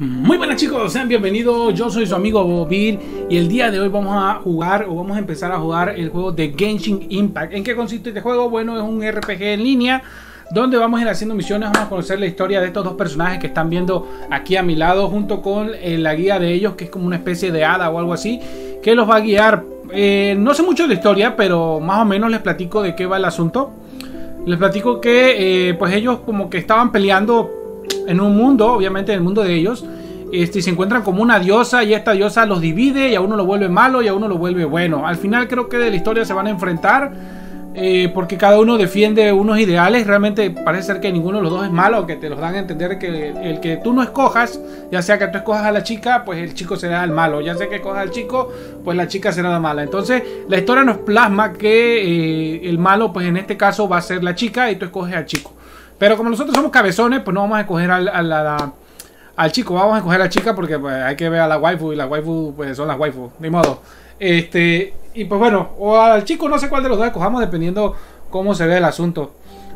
Muy buenas chicos, sean bienvenidos, yo soy su amigo Bobir y el día de hoy vamos a jugar o vamos a empezar a jugar el juego de Genshin Impact. ¿En qué consiste este juego? Bueno, es un RPG en línea donde vamos a ir haciendo misiones, vamos a conocer la historia de estos dos personajes que están viendo aquí a mi lado junto con eh, la guía de ellos que es como una especie de hada o algo así que los va a guiar. Eh, no sé mucho de la historia, pero más o menos les platico de qué va el asunto. Les platico que eh, pues ellos como que estaban peleando en un mundo, obviamente en el mundo de ellos, este, se encuentran como una diosa y esta diosa los divide y a uno lo vuelve malo y a uno lo vuelve bueno. Al final creo que de la historia se van a enfrentar eh, porque cada uno defiende unos ideales. Realmente parece ser que ninguno de los dos es malo, que te los dan a entender que el que tú no escojas, ya sea que tú escojas a la chica, pues el chico será el malo. Ya sea que escojas al chico, pues la chica será la mala. Entonces la historia nos plasma que eh, el malo, pues en este caso va a ser la chica y tú escoges al chico. Pero como nosotros somos cabezones, pues no vamos a escoger al, al chico, vamos a escoger a la chica porque pues, hay que ver a la waifu y las waifu pues son las waifu, de modo. Este, y pues bueno, o al chico no sé cuál de los dos escojamos dependiendo cómo se ve el asunto.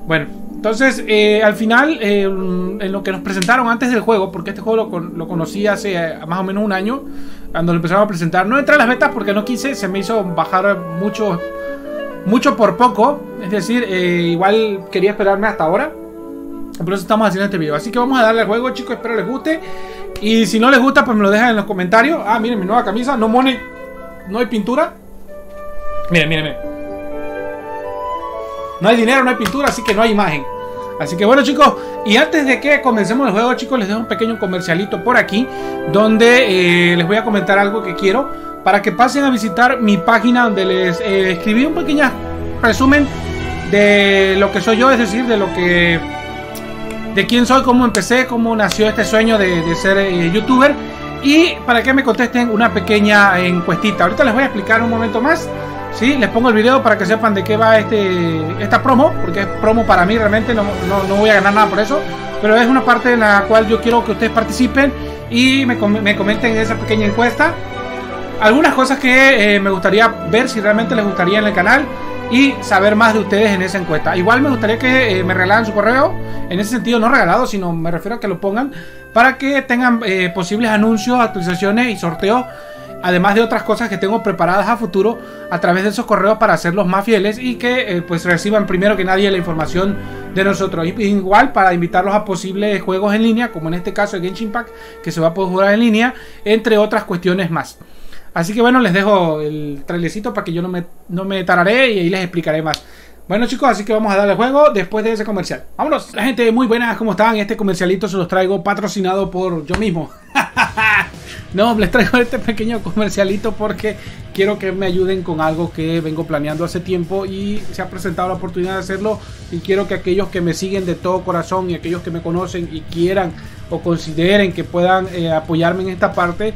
Bueno, entonces eh, al final, eh, en lo que nos presentaron antes del juego, porque este juego lo, conocí hace eh, más o menos un año, cuando lo empezaron a presentar, no entré a las betas porque no quise, se me hizo bajar mucho, mucho por poco, es decir, igual quería esperarme hasta ahora. Por eso estamos haciendo este video. Así que vamos a darle al juego, chicos. Espero les guste. Y si no les gusta, pues me lo dejan en los comentarios. Ah, miren mi nueva camisa. No money. No hay pintura. Miren, miren, miren. No hay dinero, no hay pintura, así que no hay imagen. Así que bueno chicos, y antes de que comencemos el juego chicos, les dejo un pequeño comercialito por aquí, donde eh, les voy a comentar algo que quiero, para que pasen a visitar mi página, donde les eh, escribí un pequeño resumen de lo que soy yo, es decir, de lo que de quién soy, cómo empecé, cómo nació este sueño de, ser eh, youtuber y para que me contesten una pequeña encuestita. Ahorita les voy a explicar un momento más. ¿sí? Les pongo el video para que sepan de qué va este, esta promo, porque es promo para mí realmente, no, no, voy a ganar nada por eso, pero es una parte en la cual yo quiero que ustedes participen y me, me comenten esa pequeña encuesta. Algunas cosas que eh, me gustaría ver si realmente les gustaría en el canal y saber más de ustedes en esa encuesta. Igual me gustaría que eh, me regalaran su correo, en ese sentido no regalado, sino me refiero a que lo pongan para que tengan eh, posibles anuncios, actualizaciones y sorteos, además de otras cosas que tengo preparadas a futuro a través de esos correos para hacerlos más fieles y que eh, pues reciban primero que nadie la información de nosotros. Igual para invitarlos a posibles juegos en línea, como en este caso el Genshin Impact, que se va a poder jugar en línea, entre otras cuestiones más. Así que bueno, les dejo el trailecito para que yo no me, no me tararé y ahí les explicaré más. Bueno chicos, así que vamos a darle juego después de ese comercial. Vámonos. La gente muy buena, ¿cómo están? Este comercialito se los traigo patrocinado por yo mismo. no, les traigo este pequeño comercialito porque quiero que me ayuden con algo que vengo planeando hace tiempo y se ha presentado la oportunidad de hacerlo y quiero que aquellos que me siguen de todo corazón y aquellos que me conocen y quieran o consideren que puedan eh, apoyarme en esta parte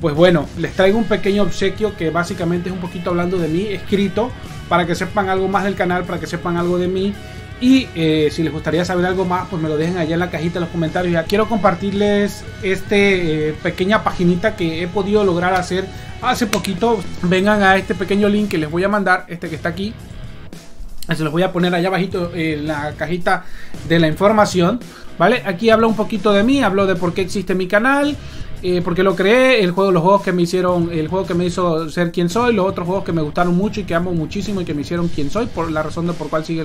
pues bueno, les traigo un pequeño obsequio que básicamente es un poquito hablando de mí, escrito, para que sepan algo más del canal, para que sepan algo de mí. Y eh, si les gustaría saber algo más, pues me lo dejen allá en la cajita de los comentarios. Ya quiero compartirles este eh, pequeña paginita que he podido lograr hacer hace poquito. Vengan a este pequeño link que les voy a mandar, este que está aquí. Se los voy a poner allá abajito en la cajita de la información. ¿Vale? Aquí hablo un poquito de mí, hablo de por qué existe mi canal, eh, porque lo creé, el juego, los juegos que me hicieron, el juego que me hizo ser quien soy, los otros juegos que me gustaron mucho y que amo muchísimo y que me hicieron quien soy, por la razón de por cuál sigue,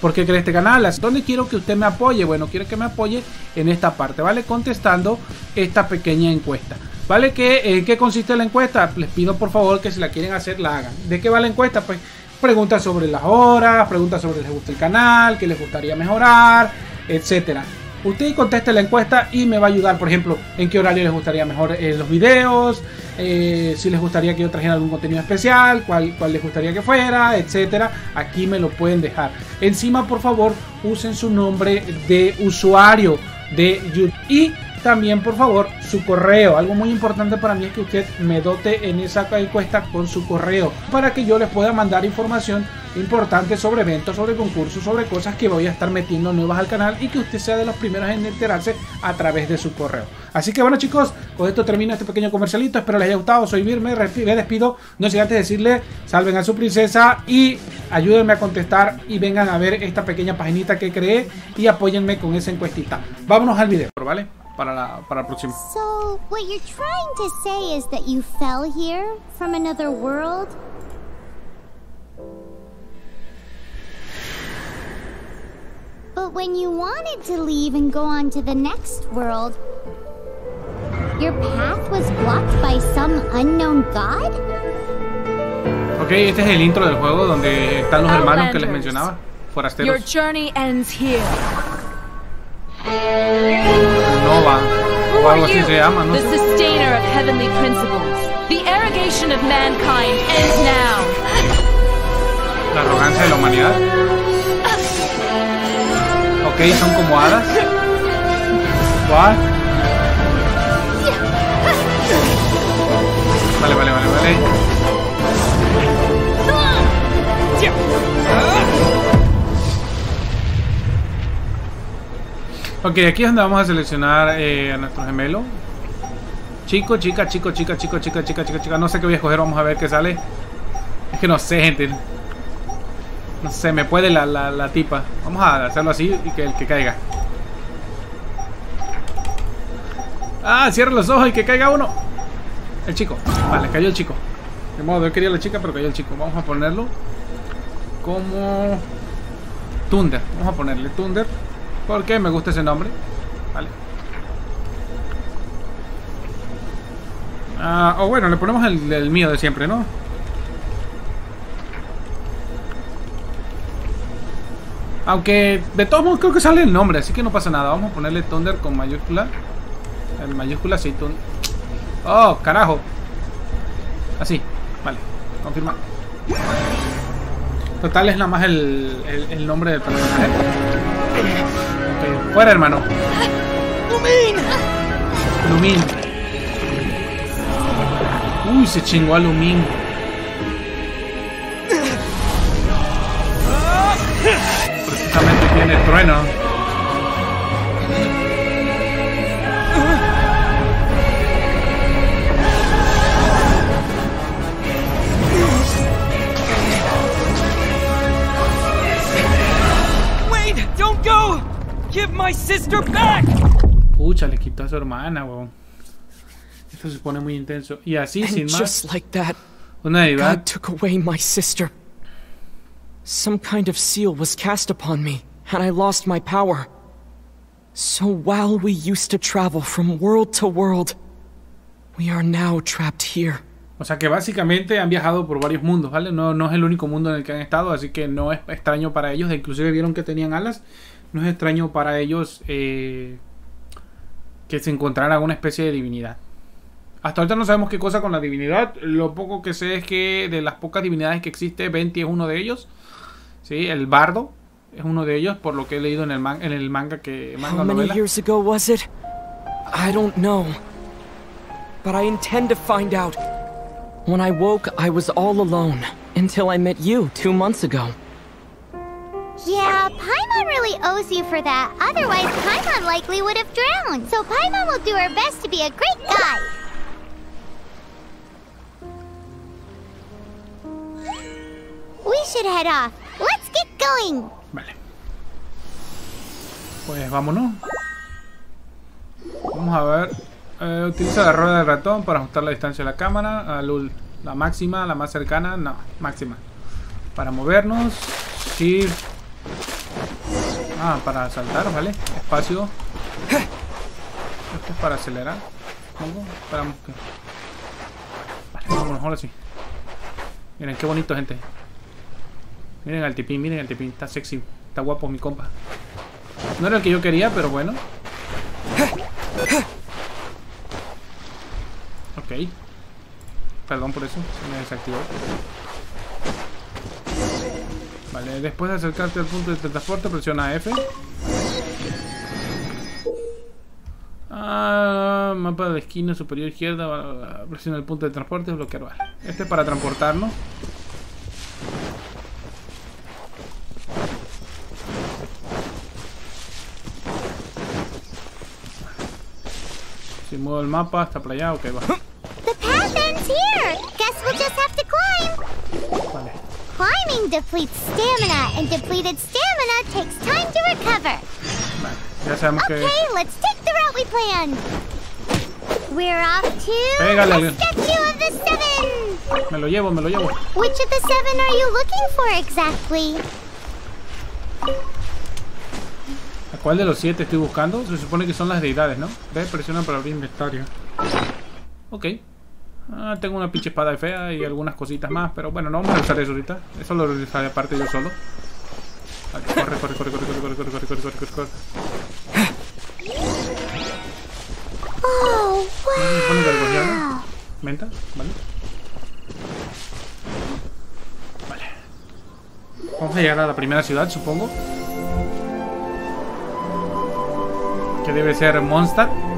por qué creé este canal. ¿Dónde quiero que usted me apoye? Bueno, quiero que me apoye en esta parte, ¿vale? Contestando esta pequeña encuesta. ¿Vale? ¿Qué, ¿En qué consiste la encuesta? Les pido por favor que si la quieren hacer, la hagan. ¿De qué va la encuesta? Pues preguntas sobre las horas, preguntas sobre les gusta el canal, qué les gustaría mejorar, etcétera. Usted conteste la encuesta y me va a ayudar, por ejemplo, en qué horario les gustaría mejor eh, los videos, eh, si les gustaría que yo trajera algún contenido especial, cuál, cuál les gustaría que fuera, etcétera. Aquí me lo pueden dejar. Encima, por favor, usen su nombre de usuario de YouTube y también por favor su correo. Algo muy importante para mí es que usted me dote en esa encuesta con su correo para que yo les pueda mandar información importante sobre eventos, sobre concursos, sobre cosas que voy a estar metiendo nuevas al canal y que usted sea de los primeros en enterarse a través de su correo. Así que bueno chicos, con esto termino este pequeño comercialito, espero les haya gustado, soy Vir, me, despido, no sé antes decirle, salven a su princesa y ayúdenme a contestar y vengan a ver esta pequeña paginita que creé y apóyenme con esa encuestita. Vámonos al video, ¿vale? Para la, para la próxima. So, what you're trying to say is that you fell here from another world? But when you wanted to leave and go on to the next world, your path was blocked by some unknown god? Ok, este es el intro del juego donde están los hermanos que les mencionaba, Your forasteros. journey ends here. Nova, Who are you? llama, ¿no? The sustainer of heavenly principles. The arrogation of mankind ends now. La arrogancia de la humanidad. Ok, son como hadas. What? Vale, vale, vale, vale. Ok, aquí es donde vamos a seleccionar eh, a nuestro gemelo. Chico, chica, chico, chica, chico, chica, chica, chica, chica. No sé qué voy a escoger, vamos a ver qué sale. Es que no sé, gente. No sé, me puede la, la, la tipa. Vamos a hacerlo así y que el que caiga. Ah, cierra los ojos y que caiga uno. El chico. Vale, cayó el chico. De modo, yo quería la chica, pero cayó el chico. Vamos a ponerlo como Thunder. Vamos a ponerle Thunder. Porque me gusta ese nombre. Vale. Ah, o bueno, le ponemos el, mío de siempre, ¿no? Aunque de todos modos creo que sale el nombre, así que no pasa nada. Vamos a ponerle Thunder con mayúscula. En mayúscula sí, Thunder. Oh, carajo. Así, vale. Confirma. Total es nada más el, el, el nombre del personaje. Ok, fuera hermano. Lumin. Uy, se chingó a Lumin. Precisamente tiene trueno. My sister back! Pucha, le quitó a su hermana, weón. Esto se pone muy intenso. Y así, sin And más, just like that, una deidad. God took away my sister. Some kind of seal was cast upon me, and I lost my power. So while we used to travel from world to world, we are now trapped here. O sea que básicamente han viajado por varios mundos, ¿vale? No, no es el único mundo en el que han estado, así que no es extraño para ellos. Inclusive vieron que tenían alas. No es extraño para ellos eh, que se encontrara una especie de divinidad. Hasta ahorita no sabemos qué cosa con la divinidad. Lo poco que sé es que de las pocas divinidades que existe, Venti es uno de ellos. ¿Sí? El bardo es uno de ellos, por lo que he leído en el, man- en el manga que manga novela. years ago was it? I don't know. But I intend to find out. When I woke, I was all alone until I met you two months ago. Yeah, Paimon really owes you for that. Otherwise, Paimon likely would have drowned. So Paimon will do her best to be a great guide. We should head off. Let's get going. Vale. Pues vámonos. Vamos a ver. Eh, utiliza la rueda del ratón para ajustar la distancia de la cámara. A la máxima, la más cercana. No, máxima. Para movernos. Shift. Ah, para saltar, ¿vale? Espacio. Esto es para acelerar. ¿Cómo? Esperamos que... Vale, vámonos, ahora sí. Miren, qué bonito, gente. Miren al tipín, miren al tipín. Está sexy. Está guapo mi compa. No era el que yo quería, pero bueno. Ok. Perdón por eso. Se me desactivó. Vale, después de acercarte al punto de transporte, presiona F. Ah, mapa de esquina superior izquierda. Presiona el punto de transporte, bloquear. Vale. Este es para transportarnos. Si muevo el mapa hasta para allá, ok, va. The Climbing depletes stamina, and depleted stamina takes time to recover. Ya sabemos que Okay, let's take the route we planned. We're off to Pégale, Leon. statue of the seven. Me lo llevo, me lo llevo. Which of the seven are you looking for exactly? ¿A cuál de los siete estoy buscando? Se supone que son las deidades, ¿no? Ve, presiona para abrir inventario. Ok. Ah, tengo una pinche espada fea y algunas cositas más, pero bueno, no vamos a usar eso ahorita. Eso lo realizaré aparte yo solo. Vale, corre, corre, corre, corre, corre, corre, corre, corre, corre, corre, corre. Oh, wow. Venta, vale. Vale. Vamos a llegar a la primera ciudad, supongo. Que debe ser Mondstadt.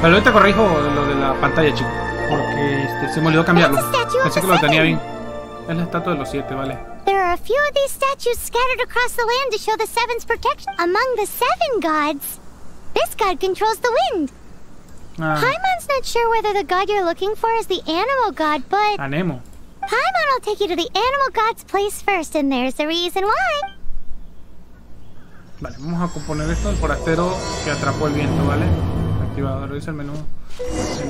Pero ahorita corrijo lo de la pantalla, chico. Porque este, se me olvidó cambiarlo. Pensé que lo tenía bien. Es la estatua de los siete, vale. There are a few of these statues scattered across the land to show the Seven's protection. Among the seven gods, this god controls the wind. Ah, Paimon's not sure whether the god you're looking for is the animal god, but Anemo. Paimon will take you to the animal god's place first, and there's the reason why. Vale, vamos a componer esto. El forastero que atrapó el viento, ¿vale? Activado. Revisa el menú.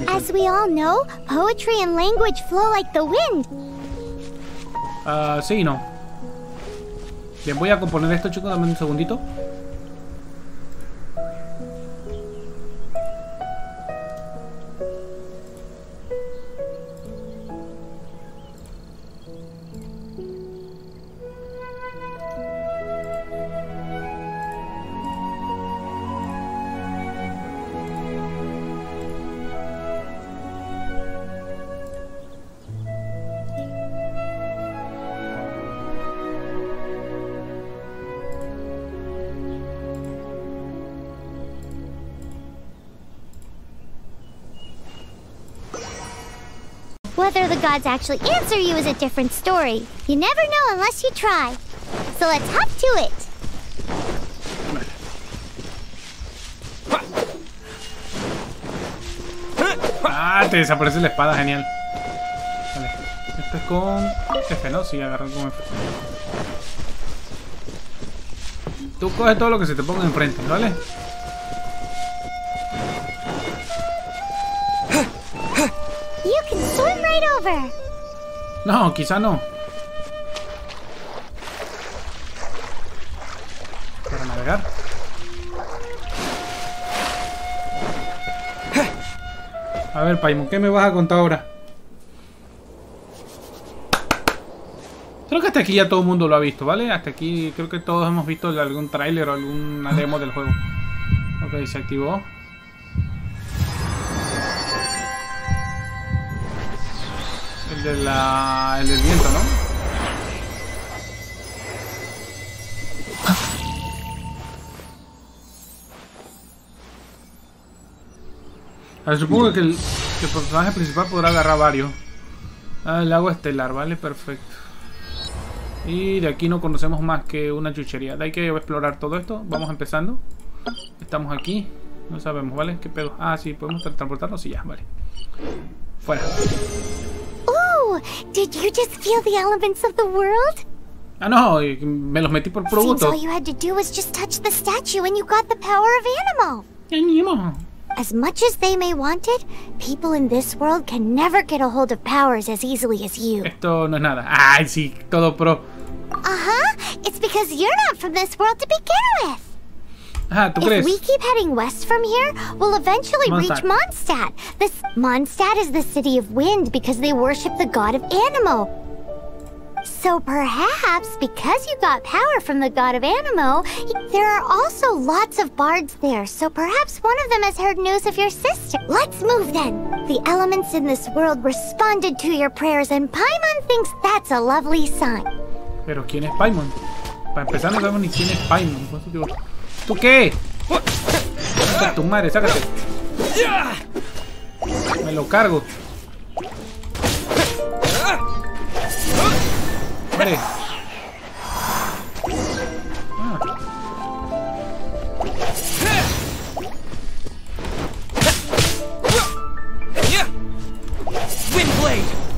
As we all know, poetry and language flow like the wind. Ah, sí y no. Bien, voy a componer esto, chicos. Dame un segundito. Whether the gods actually answer you is a different story. You never know unless you try. So let's hop to it. Ah, te desaparece la espada, genial. Vale. Esto es con F, ¿no? Sí, agarrar con F. Tú coges todo lo que se te ponga enfrente, ¿vale? You can swim right over. No, quizá no. Para navegar. A ver, Paimon, ¿qué me vas a contar ahora? Creo que hasta aquí ya todo el mundo lo ha visto, ¿vale? Hasta aquí creo que todos hemos visto algún tráiler o alguna demo del juego. Ok, se activó. De la... el del viento, ¿no? A ver, supongo que el, personaje principal podrá agarrar varios. Ah, el lago estelar, vale, perfecto. Y de aquí no conocemos más que una chuchería. De ahí que explorar todo esto. Vamos empezando. Estamos aquí. No sabemos, ¿vale? ¿Qué pedo? Ah, sí, podemos tra- transportarnos y ya, vale. Fuera. Did you just feel the elements of the world? Ah, no, me los metí por Seems producto. all you had to do was just touch the statue and you got the power of animal. Animal. As much as they may want it, people in this world can never get a hold of powers as easily as you. Esto no es nada. Ay, sí, todo pro. Uh-huh. It's because you're not from this world to begin with. ¿Tú If crees? we keep heading west from here, we'll eventually reach Mondstadt. Mondstadt. This Mondstadt is the city of wind because they worship the god of Animo. So perhaps because you got power from the god of Animo, there are also lots of bards there. So perhaps one of them has heard news of your sister. Let's move then. The elements in this world responded to your prayers, and Paimon thinks that's a lovely sign. Pero ¿quién es Paimon? Para empezar no sabemos ni quién es Paimon. ¿Tú qué? Sácate tu madre, sácate. Me lo cargo. Hombre.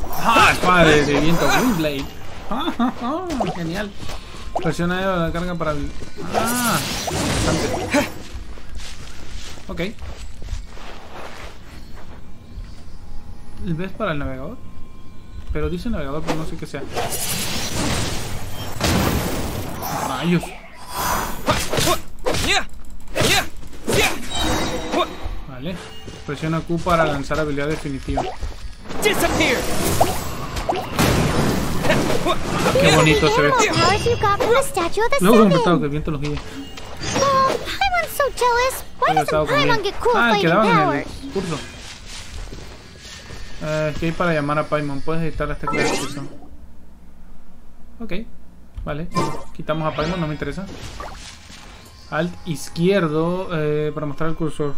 Ah. Ah, de, de viento Windblade. Ah, ah, ah, genial. Presiona la carga para... el- Ah, interesante. Ok. ¿Ves para el navegador? Pero dice navegador, pero no sé qué sea. Rayos. Vale. Presiona Q para lanzar habilidad definitiva. Disappear! Qué bonito se ve. Luego un Seven. petado que el viento los estaba cool Ah, quedaban en el curso. Eh, ¿Qué hay para llamar a Paimon? Puedes editar las teclas de descripción. Ok, vale. Quitamos a Paimon, no me interesa. Alt izquierdo eh, para mostrar el cursor.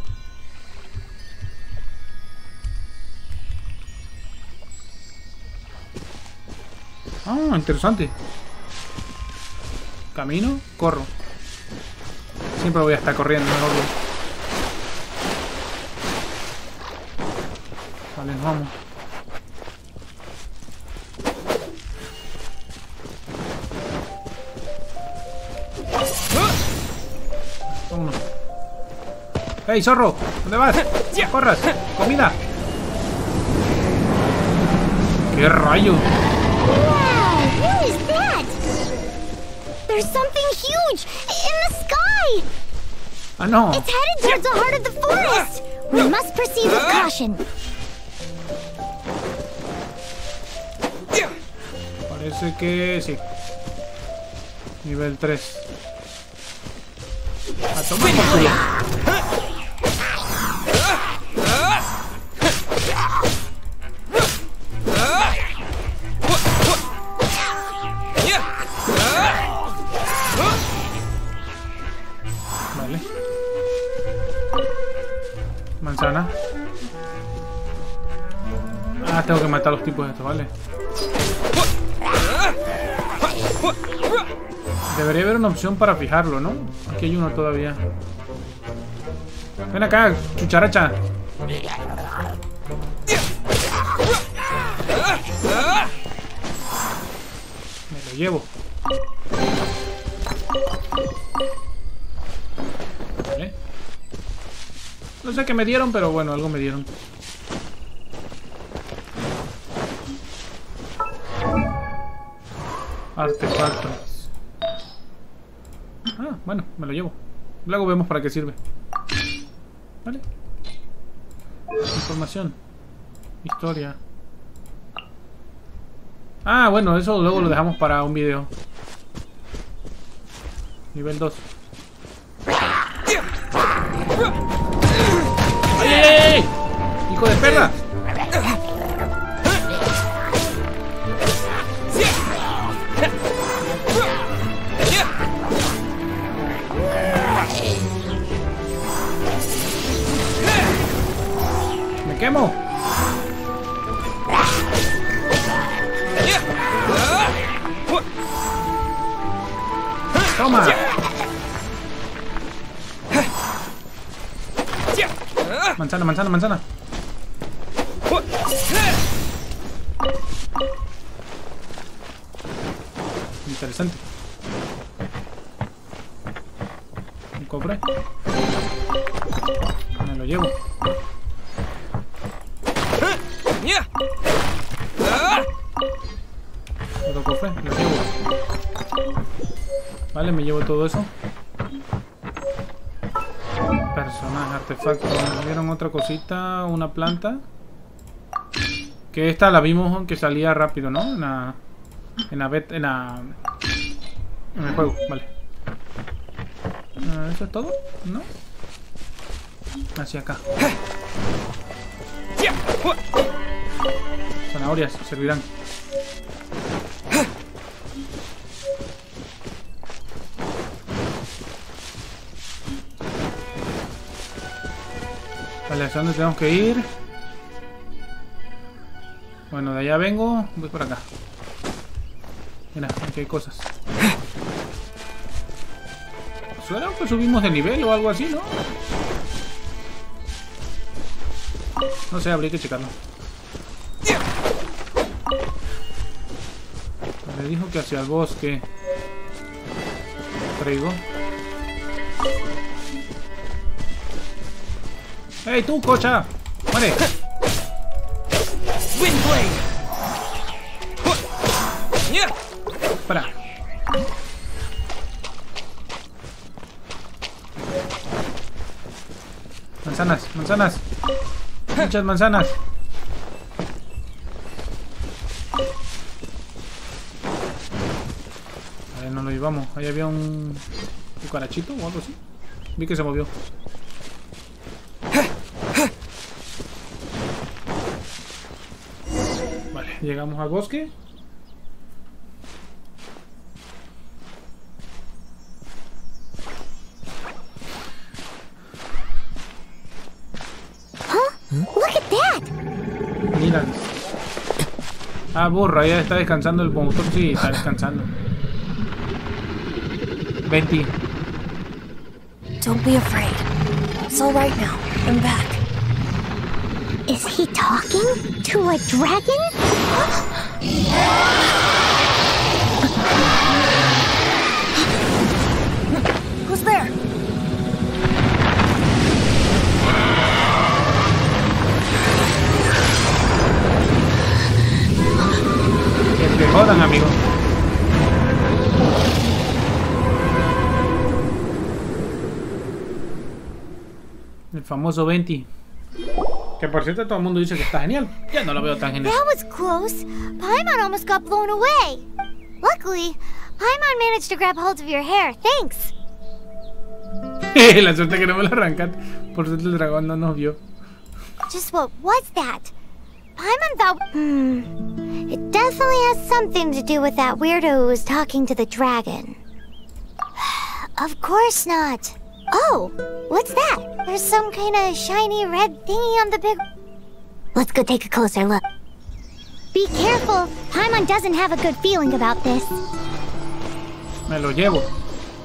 Ah, interesante. Camino, corro. Siempre voy a estar corriendo, obvio. Vale, nos vamos. Vámonos. ¡Hey, zorro! ¿Dónde vas? ¡Corras! ¡Comida! ¡Qué rayo! There's something huge in the sky. ¡Ah, no! It's headed towards the heart of the forest. We must proceed with caution. Parece que sí. Nivel 3. A tomar tipos estos, vale. Debería haber una opción para fijarlo, ¿no? Aquí hay uno todavía. Ven acá, chucharacha. Me lo llevo. Vale. No sé qué me dieron, pero bueno, algo me dieron. Luego vemos para qué sirve. Vale. Información. Historia. Ah, bueno, eso luego lo dejamos para un video. Nivel 2. ¡Ay, ay, ay, ay! ¡Hijo de perra! Quemo! ¡Toma! Manzana, manzana, manzana. Interesante. Un cofre. Otro cofre, lo llevo. Vale, me llevo todo eso. Personaje, artefacto. Me dieron otra cosita, una planta. Que esta la vimos que salía rápido, ¿no? En la. En la bet- en la. En el juego, vale. Ah, ¿Eso es todo? ¿No? Hacia acá. Zanahorias servirán. Vale, ¿hacia dónde tenemos que ir? Bueno, de allá vengo, voy por acá. Mira, aquí hay cosas. Suena que subimos de nivel o algo así, ¿no? No sé, habría que checarlo. Me dijo que hacia el bosque. traigo. ¡Ey, tú, cocha! ¡Muere! Espera. Manzanas, manzanas. Muchas manzanas. A ver, no lo llevamos. Ahí había un cucarachito o algo así. Vi que se movió. Llegamos al bosque. Look at that! Mira. Ah, burro, ahí está descansando el motor. Sí, está descansando. 20. Don't be afraid. It's all right now. I'm back. Is he talking to a dragon? Who's there? Que te jodan, amigo. El famoso 20. Que por cierto todo el mundo dice que está genial. Ya no lo veo tan genial. That was close. Paimon almost got blown away. Luckily, Paimon managed to grab hold of your hair. Thanks. La suerte que no me lo arrancaste. Por suerte el dragón no nos vio. Just what was that? Paimon thought. Hmm. It definitely has something to do with that weirdo who was talking to the dragon. of course not. Oh, what's that? There's some kind of shiny red thingy on the big. Let's go take a closer look. Be careful. Paimon doesn't have a good feeling about this. Me lo llevo.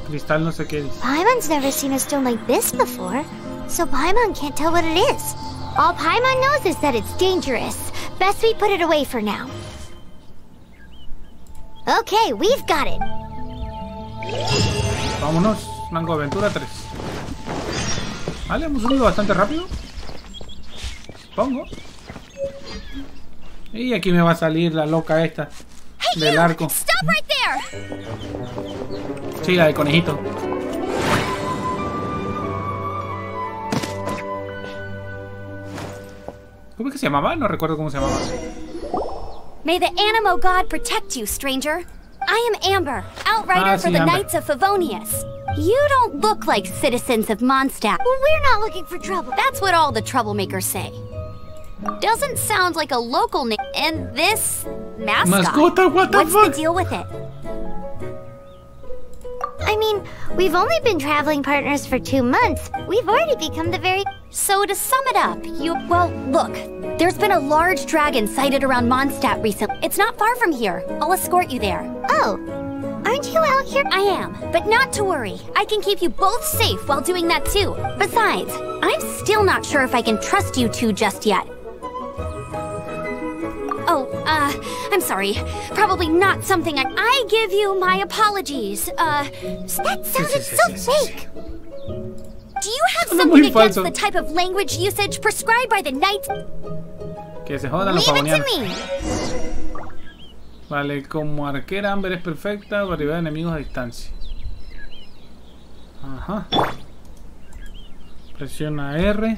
Cristal no sé qué dice. Paimon's never seen a stone like this before, so Paimon can't tell what it is. All Paimon knows is that it's dangerous. Best we put it away for now. Okay, we've got it. Vámonos. Mango Aventura 3. Vale, hemos subido bastante rápido. Supongo. Y aquí me va a salir la loca esta. Del arco. Sí, la del conejito. ¿Cómo es que se llamaba? No recuerdo cómo se llamaba. May the Animo God protect you, stranger. I am Amber, outrider Ah, for the Amber. Knights of Favonius. You don't look like citizens of Mondstadt. Well, we're not looking for trouble. That's what all the troublemakers say. Doesn't sound like a local name. And this mascot. Mascota, what the What's fuck? the deal with it? I mean, we've only been traveling partners for two months. We've already become the very. So to sum it up, you well, look. There's been a large dragon sighted around Mondstadt recently. It's not far from here. I'll escort you there. Oh, aren't you out here? I am, but not to worry. I can keep you both safe while doing that too. Besides, I'm still not sure if I can trust you two just yet. Oh, uh, I'm sorry. Probably not something I. I give you my apologies. Uh, That sounded so fake. do you have something against the type of language usage prescribed by the Knights? Que se jodan los Leave it to me. Vale, como arquera Amber es perfecta para derribar enemigos a distancia. Ajá. Presiona R.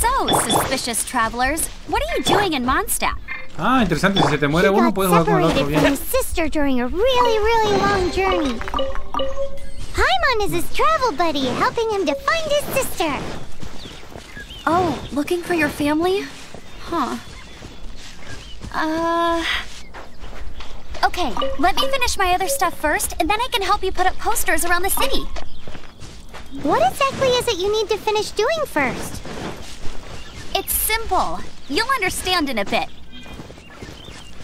So, suspicious travelers, what are you doing in Mondstadt? Ah, interesante. Si se te muere uno, puedes jugar con el otro. separated from Bien. sister during a really, really long journey. Paimon is his travel buddy, helping him to find his sister. Oh, looking for your family? Huh. Uh. Okay, let me finish my other stuff first, and then I can help you put up posters around the city. What exactly is it you need to finish doing first? It's simple. You'll understand in a bit.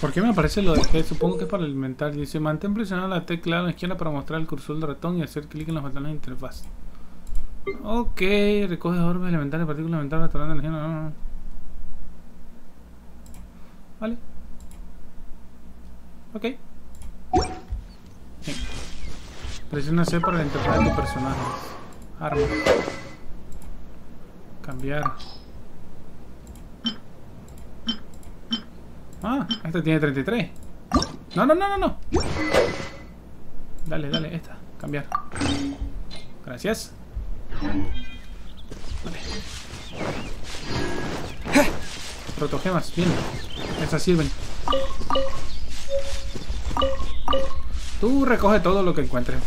¿Por qué me aparece lo de G? Supongo que es para alimentar. Dice, mantén presionada la tecla a la izquierda para mostrar el cursor del ratón y hacer clic en los botones de interfaz. Ok, recoge orbes elementales, partículas elementales, restaurando energía. No, no, no. Vale. Ok. Presiona C para la interfaz de tu personaje. Arma. Cambiar. Ah, este tiene 33. No, no, no, no, no. Dale, dale, esta. Cambiar. Gracias. Vale. Protogemas, bien. Esas sirven. Tú recoge todo lo que encuentres.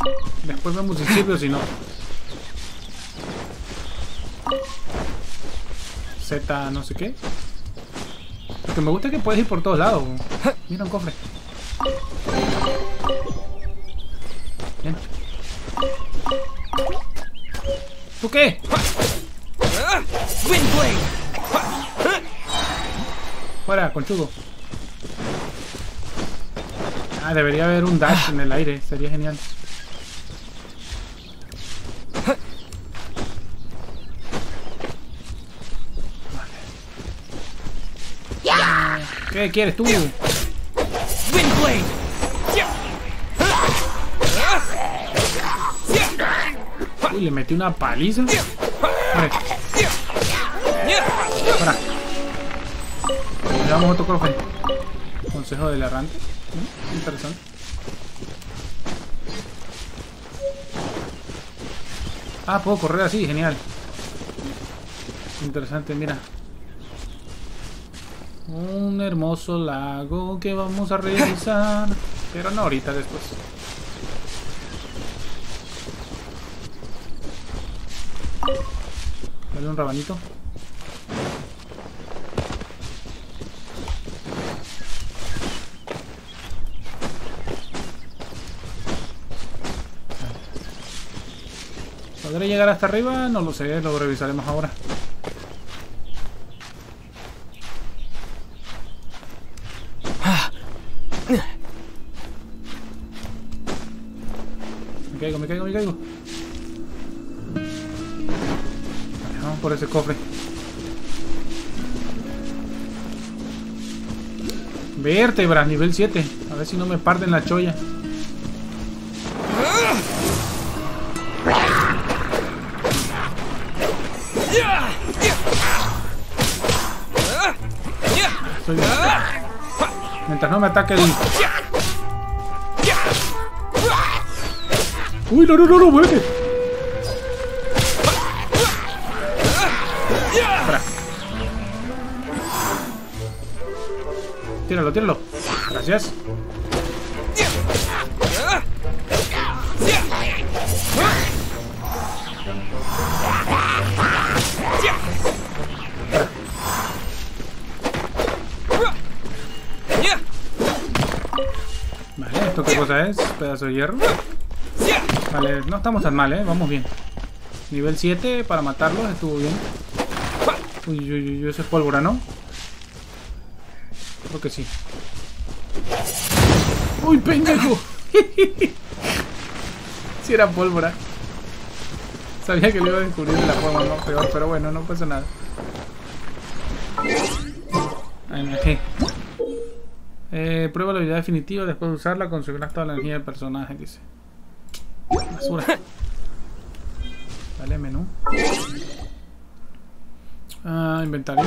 Después vemos si sirve o si no. Z no sé qué. Que me gusta es que puedes ir por todos lados. Mira un cofre. Bien. ¿Tú qué? Fuera, conchudo. Ah, debería haber un dash en el aire. Sería genial. ¿Qué quieres tú? Uy, le metí una paliza. Fuera. Le damos otro. Consejo del errante. Mm, Interesante. Ah, puedo correr así, genial. Interesante, mira. Un hermoso lago que vamos a revisar. Pero no ahorita, después. Dale un rabanito. ¿Podré llegar hasta arriba? No lo sé, lo revisaremos ahora. Me caigo, me caigo, me caigo. Vamos por ese cofre. Vértebras, nivel 7. A ver si no me parten la cholla. Mientras no me ataque el... Uy, no, no, no, no, muévete. Espera. Tíralo, tíralo. Gracias. Pedazo de hierro. Vale, no estamos tan mal, ¿eh? Vamos bien. Nivel 7 para matarlos, estuvo bien. Uy, uy, uy, eso es pólvora, ¿no? Creo que sí. ¡Uy, pendejo! si era pólvora. Sabía que lo iba a descubrir de la forma más peor, pero bueno, no pasa nada. Ahí me dejé. Eh, prueba la habilidad definitiva, después de usarla conseguirás toda la energía del personaje, dice. Basura. Dale, menú. Ah, inventario.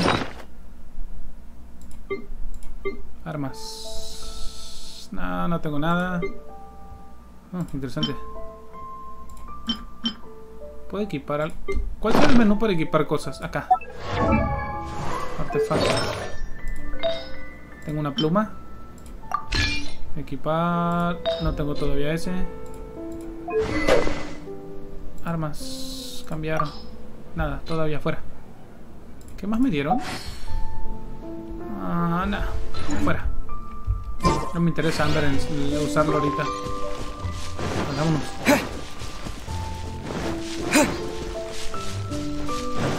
Armas. No, no tengo nada. Oh, interesante. Puedo equipar algo. ¿Cuál es el menú para equipar cosas? Acá. Artefacto. Tengo una pluma. Equipar. No tengo todavía ese. Armas. Cambiar. Nada, todavía fuera. ¿Qué más me dieron? Ah, nada. Fuera. No me interesa andar en usarlo ahorita. Vámonos.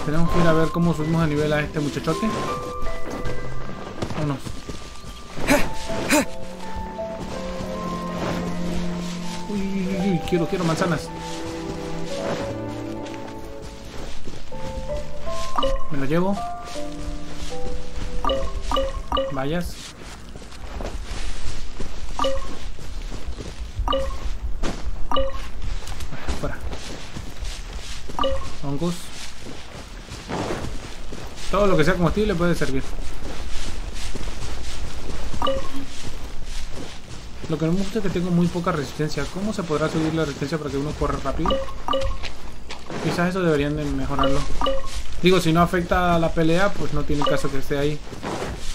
Tenemos que ir a ver cómo subimos de nivel a este muchachote. quiero, quiero manzanas. Me lo llevo. Vallas. Ah, fuera. Hongos. Todo lo que sea combustible puede servir. Que me gusta es que tengo muy poca resistencia. ¿Cómo se podrá subir la resistencia para que uno corra rápido? Quizás eso deberían de mejorarlo. Digo, si no afecta a la pelea, pues no tiene caso que esté ahí.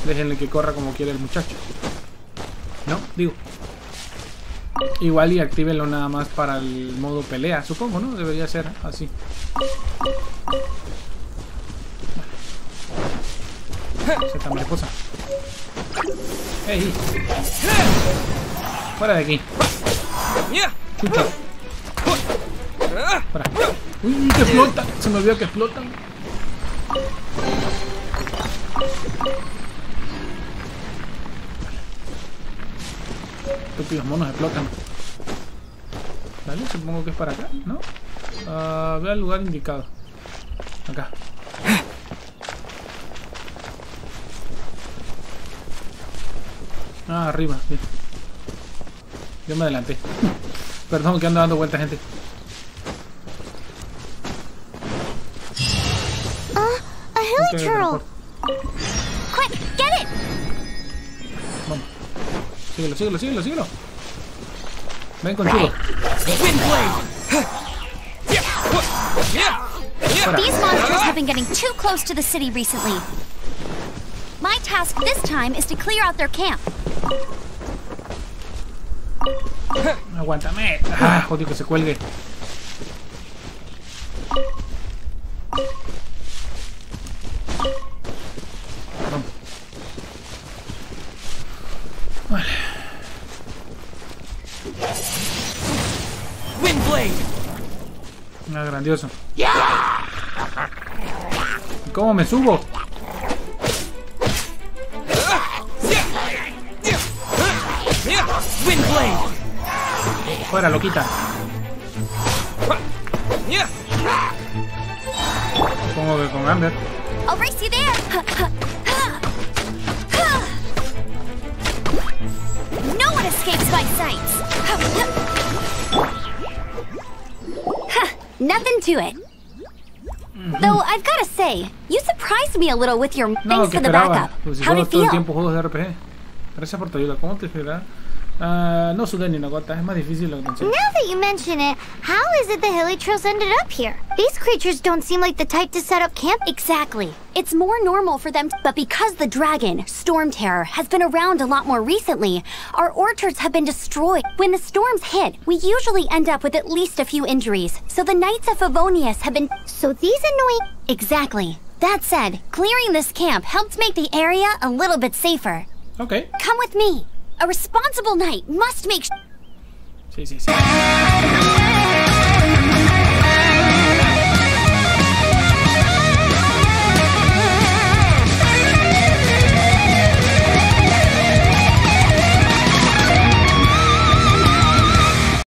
Déjenle que corra como quiere el muchacho. ¿No? Digo. Igual y actívenlo nada más para el modo pelea, supongo, ¿no? Debería ser así. Esta mariposa. ¡Ey! Fuera de aquí. Chucha. Fuera. Uy, que flota. Se me olvidó que explotan. Estúpidos monos explotan. Vale, supongo que es para acá, ¿no? Uh, ve al lugar indicado. Acá. Ah, arriba, bien. Yo me adelanté. Perdón que ando dando vueltas, gente. Uh, a hilly turtle. Quick, get it! Vamos. Síguelo, síguelo, síguelo, síguelo. Ven con chulo. These monsters have been getting too close to the city recently. My task this time is to clear out their camp. Aguántame. Ah, odio que se cuelgue. Vale. Windblade! Ah, grandioso. ¿Cómo me subo? Fuera, loquita. Supongo que con Amber. I'll race you there. No one escapes my sights. Nothing to it. Though I've got to say, you surprised me a little with your thanks for the backup. Pues si How'd juego it todo el feel? tiempo juegos de RPG. Gracias por tu ayuda. ¿Cómo te? Ah, no sudé ni una gota. Es más difícil lo que pensé. Now that you mention it, how is it the hilly trails ended up here? These creatures don't seem like the type to set up camp. Exactly. It's more normal for them, to, but because the dragon, Storm Terror, has been around a lot more recently, our orchards have been destroyed. When the storms hit, we usually end up with at least a few injuries, so the Knights of Favonius have been. So these annoying. Exactly. That said, clearing this camp helped make the area a little bit safer. Ok. Come with me. A responsible knight must make. Sí, sí, sí.